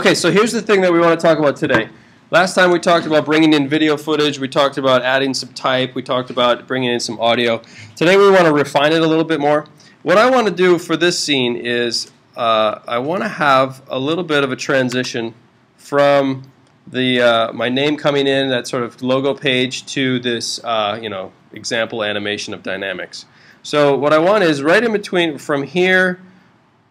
Okay, so here's the thing that we want to talk about today. Last time we talked about bringing in video footage, we talked about adding some type, we talked about bringing in some audio. Today we want to refine it a little bit more. What I want to do for this scene is uh, I want to have a little bit of a transition from the uh, my name coming in, that sort of logo page, to this uh, you know example animation of dynamics. So what I want is right in between from here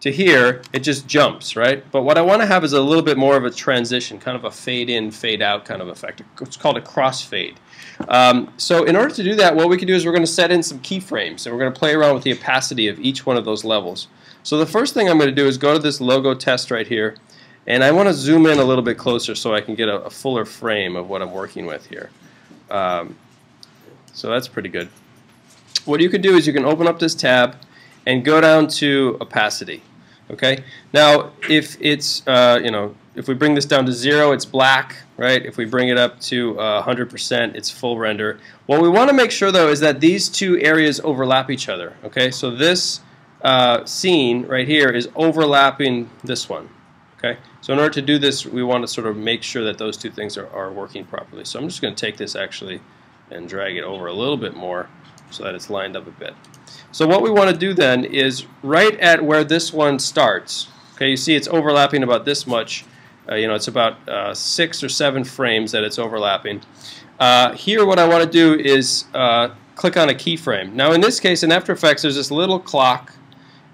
to here, it just jumps, right? But what I want to have is a little bit more of a transition, kind of a fade in, fade out kind of effect. It's called a crossfade. Um, so in order to do that, what we can do is we're going to set in some keyframes, and we're going to play around with the opacity of each one of those levels. So the first thing I'm going to do is go to this logo test right here, and I want to zoom in a little bit closer so I can get a, a fuller frame of what I'm working with here. Um, so that's pretty good. What you can do is you can open up this tab and go down to opacity. Okay. Now, if it's uh, you know if we bring this down to zero, it's black, right? If we bring it up to 100%, uh, it's full render. What we want to make sure though is that these two areas overlap each other. Okay. So this uh, scene right here is overlapping this one. Okay. So in order to do this, we want to sort of make sure that those two things are, are working properly. So I'm just going to take this actually and drag it over a little bit more so that it's lined up a bit. So what we want to do then is right at where this one starts, okay, you see it's overlapping about this much, uh, you know, it's about uh, six or seven frames that it's overlapping. Uh, here what I want to do is uh, click on a keyframe. Now in this case in After Effects there's this little clock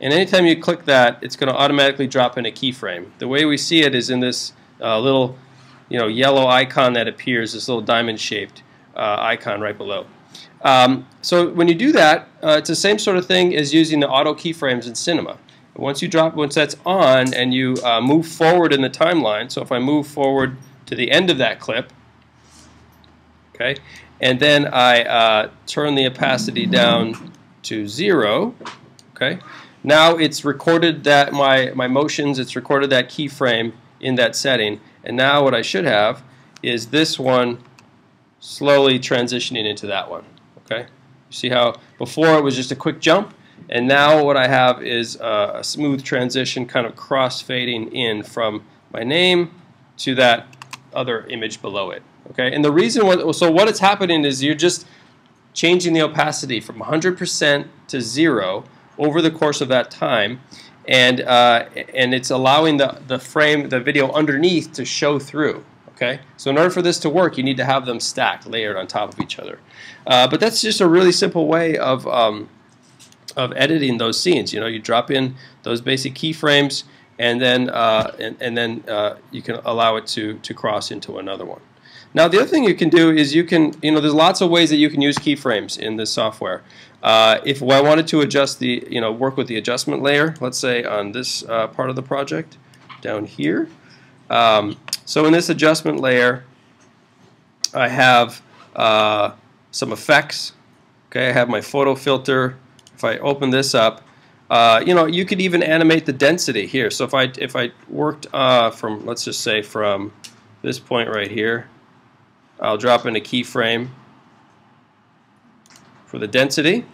and anytime you click that it's going to automatically drop in a keyframe. The way we see it is in this uh, little you know, yellow icon that appears, this little diamond shaped uh, icon right below. Um, so when you do that, uh, it's the same sort of thing as using the auto keyframes in Cinema. Once you drop, once that's on, and you uh, move forward in the timeline. So if I move forward to the end of that clip, okay, and then I uh, turn the opacity down to zero, okay. Now it's recorded that my my motions. It's recorded that keyframe in that setting, and now what I should have is this one slowly transitioning into that one. Okay, you see how before it was just a quick jump, and now what I have is a smooth transition, kind of cross fading in from my name to that other image below it. Okay, and the reason what so what it's happening is you're just changing the opacity from 100% to zero over the course of that time, and uh, and it's allowing the the frame, the video underneath to show through. Okay, so in order for this to work, you need to have them stacked, layered on top of each other. Uh, but that's just a really simple way of um, of editing those scenes. You know, you drop in those basic keyframes, and then uh, and, and, then uh, you can allow it to to cross into another one. Now, the other thing you can do is you can you know there's lots of ways that you can use keyframes in this software. Uh, if I wanted to adjust the you know work with the adjustment layer, let's say on this uh, part of the project down here. Um, so in this adjustment layer, I have uh, some effects. Okay, I have my photo filter. If I open this up, uh, you know, you could even animate the density here. So if I if I worked uh, from let's just say from this point right here, I'll drop in a keyframe for the density,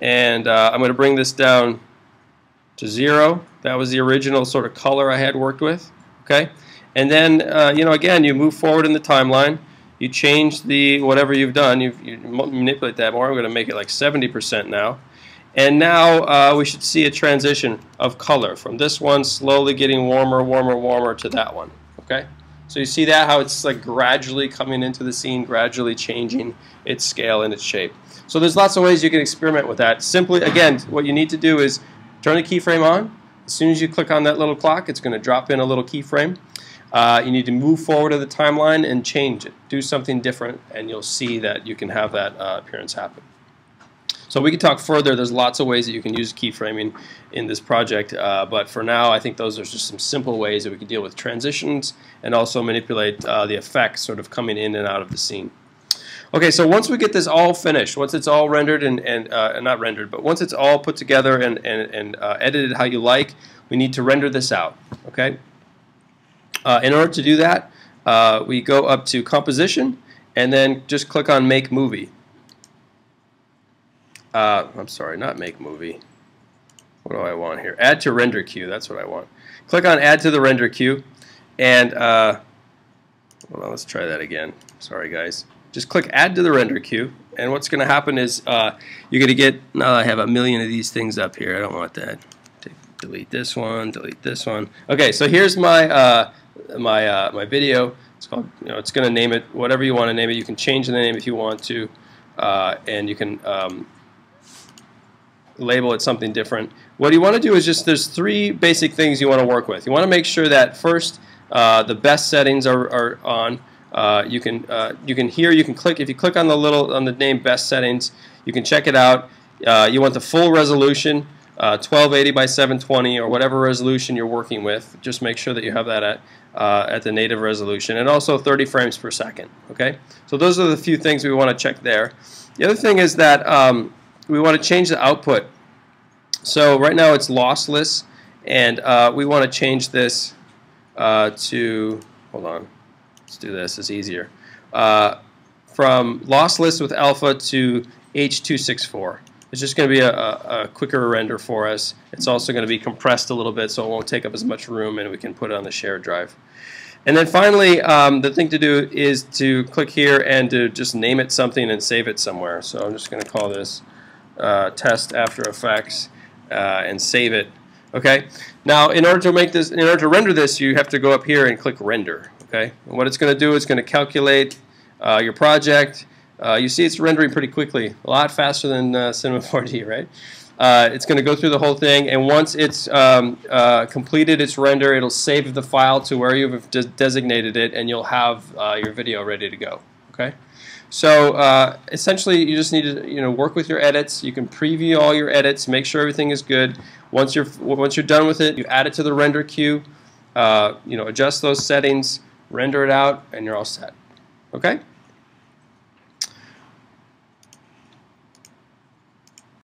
and uh, I'm going to bring this down to zero. That was the original sort of color I had worked with. Okay. And then, uh, you know, again, you move forward in the timeline. You change the whatever you've done. you you manipulate that more. I'm going to make it like 70% now. And now uh, we should see a transition of color from this one slowly getting warmer, warmer, warmer to that one. Okay. So you see that how it's like gradually coming into the scene, gradually changing its scale and its shape. So there's lots of ways you can experiment with that. Simply, again, what you need to do is turn the keyframe on. As soon as you click on that little clock, it's going to drop in a little keyframe. Uh, you need to move forward of the timeline and change it. Do something different, and you'll see that you can have that uh, appearance happen. So we can talk further. There's lots of ways that you can use keyframing in this project, uh, but for now, I think those are just some simple ways that we can deal with transitions and also manipulate uh, the effects sort of coming in and out of the scene. Okay, so once we get this all finished, once it's all rendered and, and uh, not rendered, but once it's all put together and, and, and uh, edited how you like, we need to render this out. Okay, uh, in order to do that, uh, we go up to Composition and then just click on Make Movie. Uh, I'm sorry, not Make Movie. What do I want here? Add to Render Queue, that's what I want. Click on Add to the Render Queue and uh, let's try that again. Sorry, guys. Just click Add to the render queue, and what's going to happen is uh, you're going to get. Now I have a million of these things up here. I don't want that. delete this one. Delete this one. Okay, so here's my uh, my uh, my video. It's called. You know, it's going to name it whatever you want to name it. You can change the name if you want to, uh, and you can. Um, label it something different. What you want to do is just there's three basic things you want to work with. You want to make sure that first uh, the best settings are, are on. Uh, you can uh, you can hear you can click if you click on the little on the name best settings you can check it out. Uh, you want the full resolution. 1280 uh, by 720 or whatever resolution you're working with. Just make sure that you have that at uh, at the native resolution and also 30 frames per second. Okay, so those are the few things we want to check there. The other thing is that um, we want to change the output. So right now it's lossless, and uh, we want to change this uh, to, hold on, let's do this, it's easier. Uh, from lossless with alpha to H264. It's just going to be a, a, a, quicker render for us. It's also going to be compressed a little bit so it won't take up as much room and we can put it on the shared drive. And then finally, um, the thing to do is to click here and to just name it something and save it somewhere. So I'm just going to call this uh, test After Effects uh, and save it. Okay. Now, in order to make this, in order to render this, you have to go up here and click Render. Okay. And what it's going to do is going to calculate uh, your project. Uh, you see, it's rendering pretty quickly, a lot faster than uh, Cinema 4D, right? Uh, it's going to go through the whole thing, and once it's um, uh, completed its render, it'll save the file to where you've de designated it, and you'll have your video ready to go. Okay. So uh, essentially, you just need to you know work with your edits. You can preview all your edits, make sure everything is good. Once you're once you're done with it, you add it to the render queue. Uh, you know, adjust those settings, render it out, and you're all set. Okay.